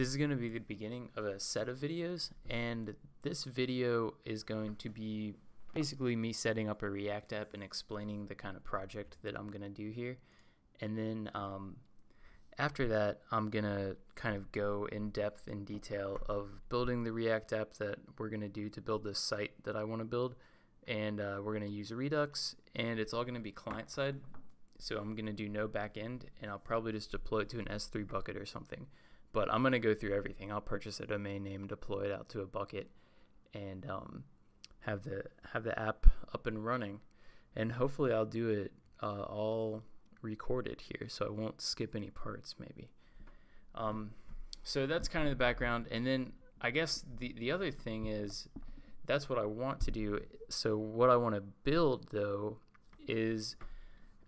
This is going to be the beginning of a set of videos, and this video is going to be basically me setting up a React app and explaining the kind of project that I'm going to do here. And then um, after that, I'm going to kind of go in depth in detail of building the React app that we're going to do to build this site that I want to build. And uh, we're going to use Redux, and it's all going to be client side. So I'm going to do no backend, and I'll probably just deploy it to an S3 bucket or something. But I'm going to go through everything. I'll purchase a domain name, deploy it out to a bucket, and um, have the have the app up and running. And hopefully, I'll do it uh, all recorded here, so I won't skip any parts. Maybe. Um, so that's kind of the background, and then I guess the the other thing is that's what I want to do. So what I want to build though is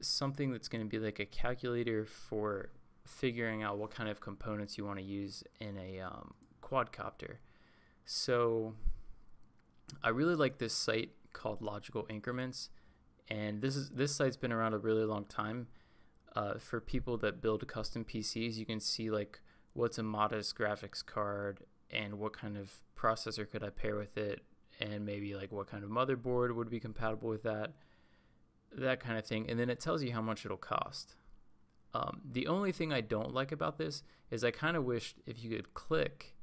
something that's going to be like a calculator for figuring out what kind of components you want to use in a um, quadcopter. So I really like this site called Logical Increments, and this is this site's been around a really long time. Uh, for people that build custom PCs, you can see like what's a modest graphics card and what kind of processor could I pair with it, and maybe like what kind of motherboard would be compatible with that, that kind of thing. And then it tells you how much it'll cost. Um, the only thing I don't like about this is I kind of wish if you could click,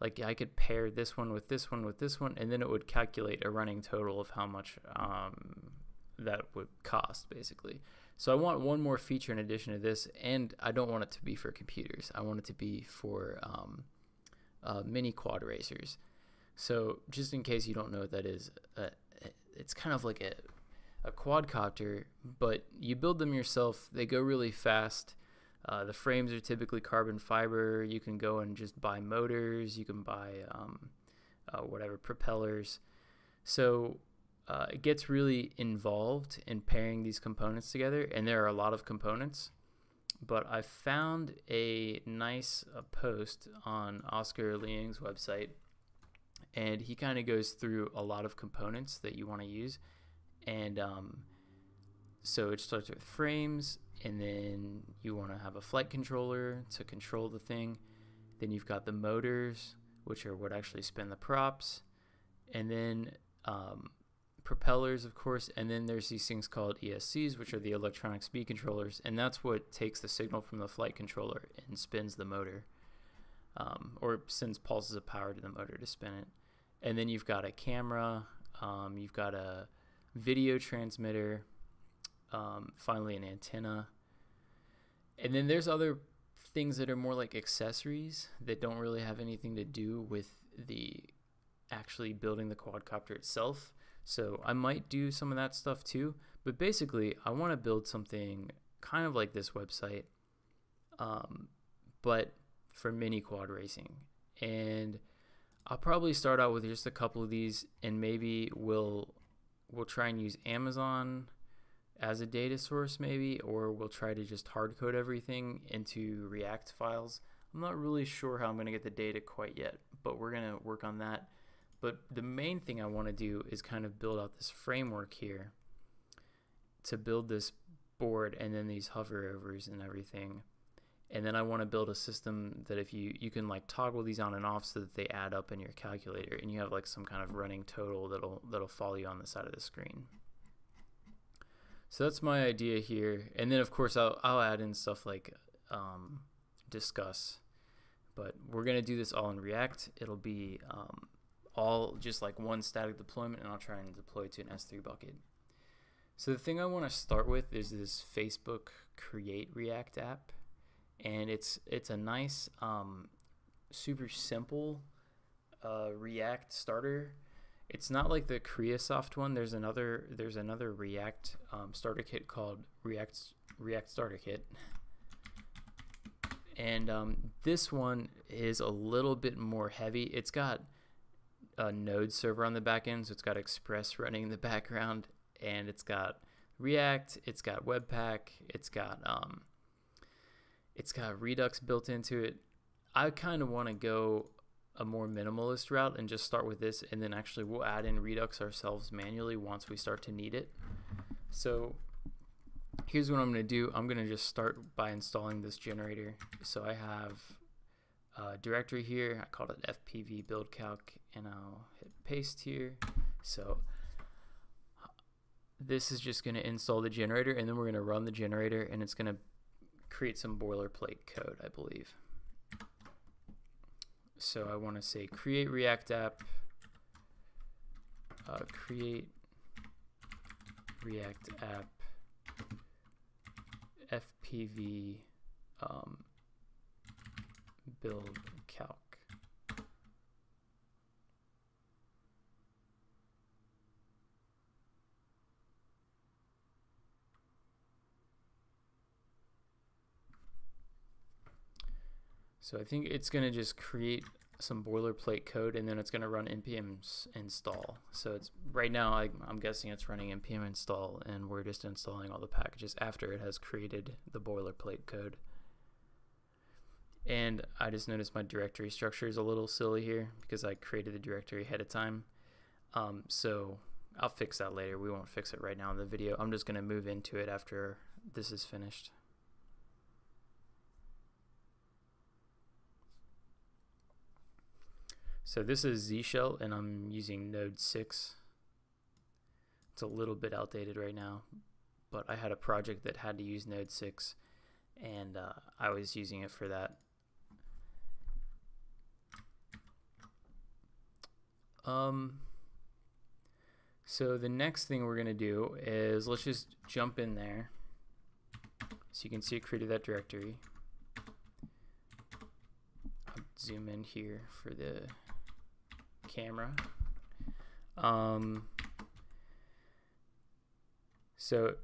like I could pair this one with this one with this one, and then it would calculate a running total of how much um, that would cost, basically. So I want one more feature in addition to this, and I don't want it to be for computers. I want it to be for um, uh, mini quad racers. So just in case you don't know what that is, uh, it's kind of like a a quadcopter, but you build them yourself. They go really fast. Uh, the frames are typically carbon fiber. You can go and just buy motors. You can buy um, uh, whatever propellers. So uh, it gets really involved in pairing these components together, and there are a lot of components. But I found a nice uh, post on Oscar Liang's website, and he kind of goes through a lot of components that you want to use and um, so it starts with frames and then you want to have a flight controller to control the thing. Then you've got the motors which are what actually spin the props. And then um, propellers of course. And then there's these things called ESCs which are the electronic speed controllers. And that's what takes the signal from the flight controller and spins the motor um, or sends pulses of power to the motor to spin it. And then you've got a camera um, you've got a video transmitter, um, finally an antenna. And then there's other things that are more like accessories that don't really have anything to do with the actually building the quadcopter itself. So I might do some of that stuff too. But basically, I want to build something kind of like this website, um, but for mini quad racing. And I'll probably start out with just a couple of these, and maybe we'll we'll try and use Amazon as a data source maybe or we'll try to just hard code everything into React files. I'm not really sure how I'm going to get the data quite yet, but we're going to work on that. But the main thing I want to do is kind of build out this framework here to build this board and then these hoverovers and everything and then I want to build a system that if you you can like toggle these on and off so that they add up in your calculator and you have like some kind of running total that'll that'll follow you on the side of the screen. So that's my idea here, and then of course I'll I'll add in stuff like um, Disqus, but we're gonna do this all in React. It'll be um, all just like one static deployment, and I'll try and deploy to an S3 bucket. So the thing I want to start with is this Facebook Create React app and it's it's a nice, um, super simple uh, React starter. It's not like the Kriasoft one. There's another there's another React um, starter kit called React React Starter Kit, and um, this one is a little bit more heavy. It's got a Node server on the back end, so it's got Express running in the background, and it's got React, it's got Webpack, it's got um, it's got Redux built into it. I kind of want to go a more minimalist route and just start with this and then actually we'll add in Redux ourselves manually once we start to need it. So here's what I'm going to do. I'm going to just start by installing this generator. So I have a directory here. I called it FPV build calc and I'll hit paste here. So this is just going to install the generator and then we're going to run the generator and it's going to create some boilerplate code, I believe. So I want to say create React app, uh, create React app FPV um, build calc. So I think it's going to just create some boilerplate code and then it's going to run npm install. So it's right now I, am guessing it's running npm install and we're just installing all the packages after it has created the boilerplate code. And I just noticed my directory structure is a little silly here because I created the directory ahead of time. Um, so I'll fix that later. We won't fix it right now in the video. I'm just going to move into it after this is finished. So this is Z Shell and I'm using Node 6. It's a little bit outdated right now, but I had a project that had to use Node 6 and uh, I was using it for that. Um, so the next thing we're going to do is let's just jump in there. So you can see it created that directory. I'll zoom in here for the camera. Um, so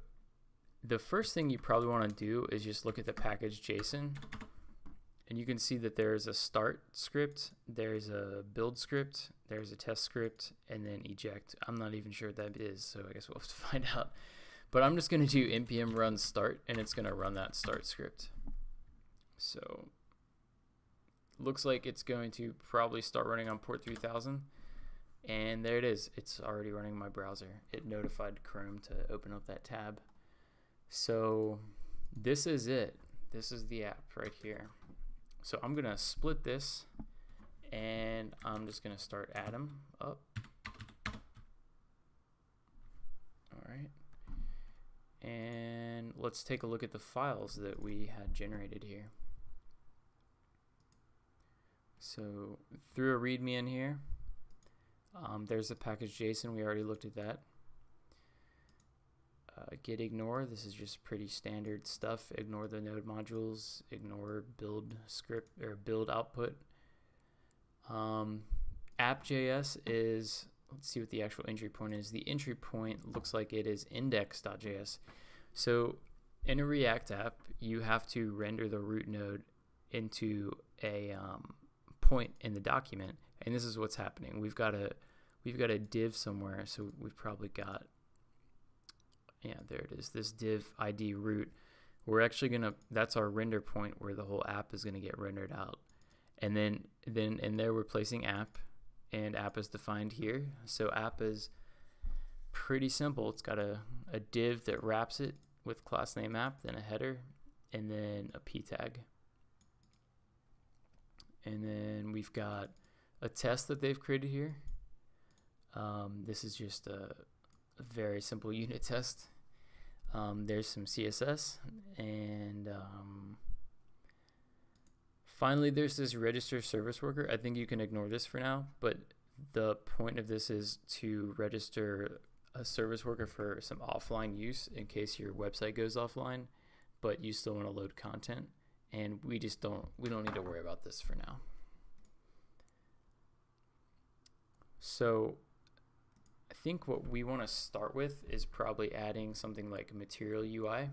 the first thing you probably want to do is just look at the package JSON and you can see that there's a start script, there's a build script, there's a test script, and then eject. I'm not even sure what that is, so I guess we'll have to find out. But I'm just going to do npm run start, and it's going to run that start script. So looks like it's going to probably start running on port 3000 and there it is. It's already running my browser. It notified Chrome to open up that tab. So this is it. This is the app right here. So I'm gonna split this and I'm just gonna start Atom up. Alright. And let's take a look at the files that we had generated here so through a README in here, um, there's the package JSON. We already looked at that. Uh, git ignore. This is just pretty standard stuff. Ignore the node modules. Ignore build script or build output. Um, app.js is let's see what the actual entry point is. The entry point looks like it is index.js. So in a React app, you have to render the root node into a um, point in the document, and this is what's happening. We've got a we've got a div somewhere, so we've probably got yeah, there it is. This div ID root. We're actually gonna that's our render point where the whole app is gonna get rendered out, and then then in there we're placing app, and app is defined here. So app is pretty simple. It's got a, a div that wraps it with class name app, then a header, and then a p tag. And then we've got a test that they've created here. Um, this is just a, a, very simple unit test. Um, there's some CSS and um, finally there's this register service worker. I think you can ignore this for now, but the point of this is to register a service worker for some offline use in case your website goes offline, but you still want to load content and we just don't we don't need to worry about this for now. So I think what we want to start with is probably adding something like material UI.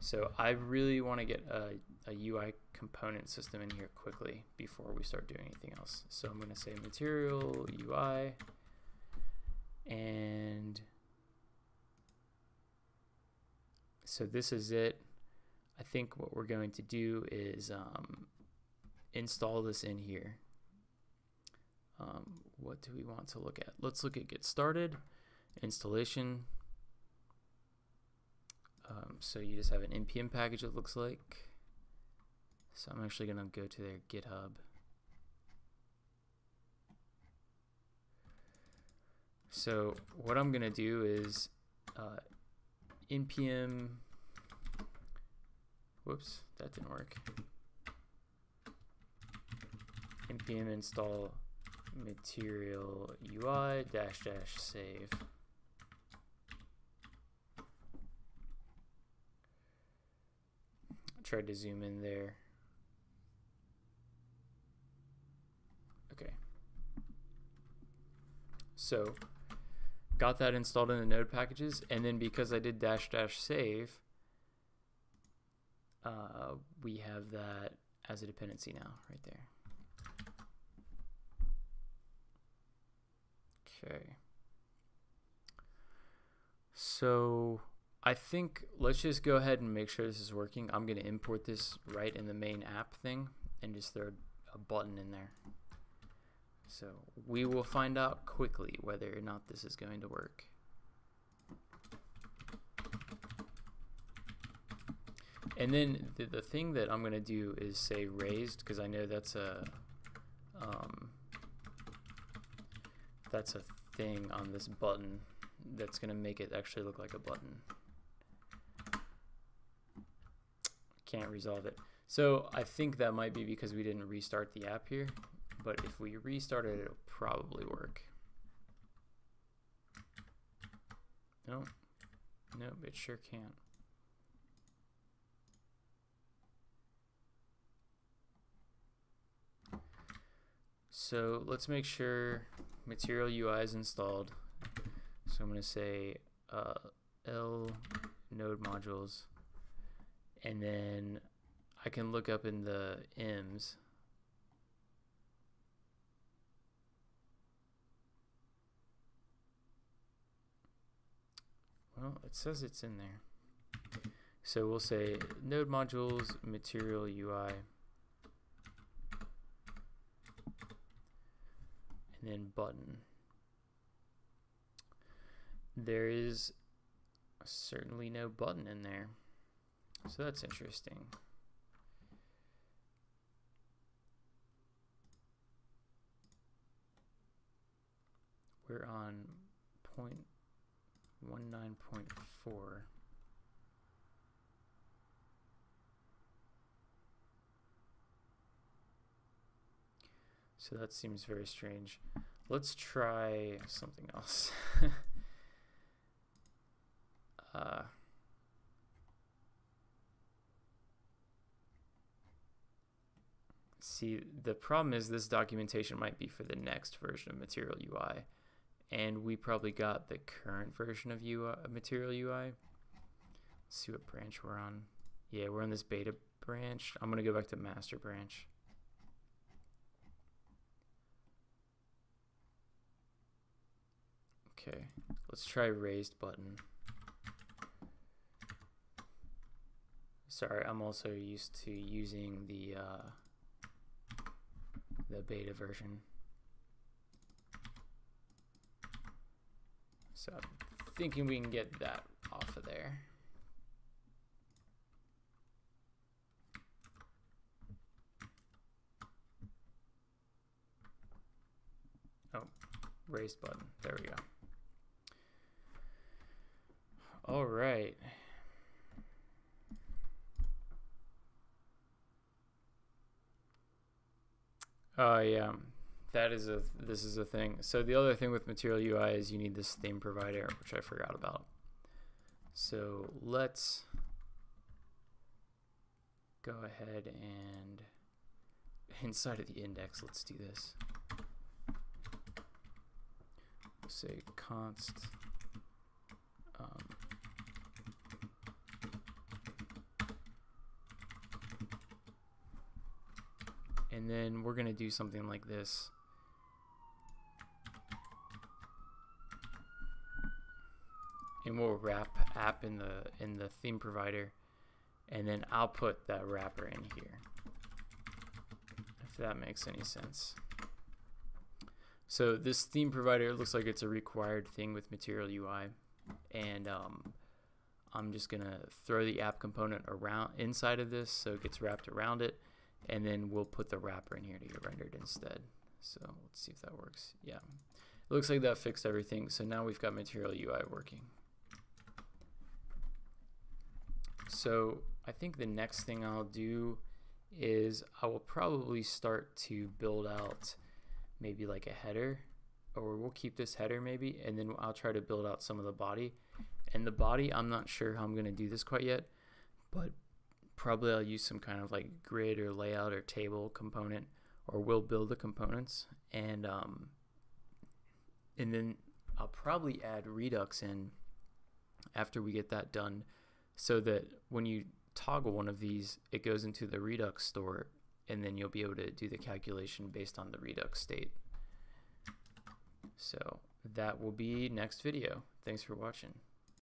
So I really want to get a, a UI component system in here quickly before we start doing anything else. So I'm going to say material UI and so this is it. I think what we're going to do is um, install this in here. Um, what do we want to look at? Let's look at get started, installation. Um, so you just have an npm package it looks like. So I'm actually going to go to their GitHub. So what I'm going to do is uh, npm Whoops, that didn't work. npm install material UI dash dash save. I tried to zoom in there. Okay. So got that installed in the node packages and then because I did dash dash save uh, we have that as a dependency now right there. Okay. So I think let's just go ahead and make sure this is working. I'm going to import this right in the main app thing and just throw a button in there. So we will find out quickly whether or not this is going to work. And then the, the thing that I'm going to do is say raised because I know that's a um, that's a thing on this button that's going to make it actually look like a button. Can't resolve it. So I think that might be because we didn't restart the app here, but if we restart it, it'll probably work. No, no, it sure can't. So let's make sure Material UI is installed. So I'm going to say uh, L node modules, and then I can look up in the M's. Well, it says it's in there. So we'll say node modules material UI. And then button. There is certainly no button in there. So that's interesting. We're on point one nine point four. So that seems very strange. Let's try something else. uh, see, the problem is this documentation might be for the next version of Material UI. And we probably got the current version of UI, Material UI. Let's see what branch we're on. Yeah, we're on this beta branch. I'm going to go back to master branch. Okay, let's try raised button. Sorry, I'm also used to using the uh, the beta version. So I'm thinking we can get that off of there. Oh, raised button. There we go. All right. Oh yeah, that is a this is a thing. So the other thing with Material UI is you need this theme provider, which I forgot about. So let's go ahead and inside of the index, let's do this. Say const um, and then we're going to do something like this. And we'll wrap app in the in the theme provider, and then I'll put that wrapper in here, if that makes any sense. So this theme provider looks like it's a required thing with Material UI, and um, I'm just gonna throw the app component around inside of this so it gets wrapped around it and then we'll put the wrapper in here to get rendered instead. So let's see if that works. Yeah. it looks like that fixed everything. So now we've got Material UI working. So I think the next thing I'll do is I will probably start to build out maybe like a header or we'll keep this header maybe and then I'll try to build out some of the body and the body I'm not sure how I'm gonna do this quite yet but probably I'll use some kind of like grid or layout or table component or we'll build the components and um, and then I'll probably add Redux in after we get that done so that when you toggle one of these it goes into the Redux store and then you'll be able to do the calculation based on the Redux state. So that will be next video. Thanks for watching.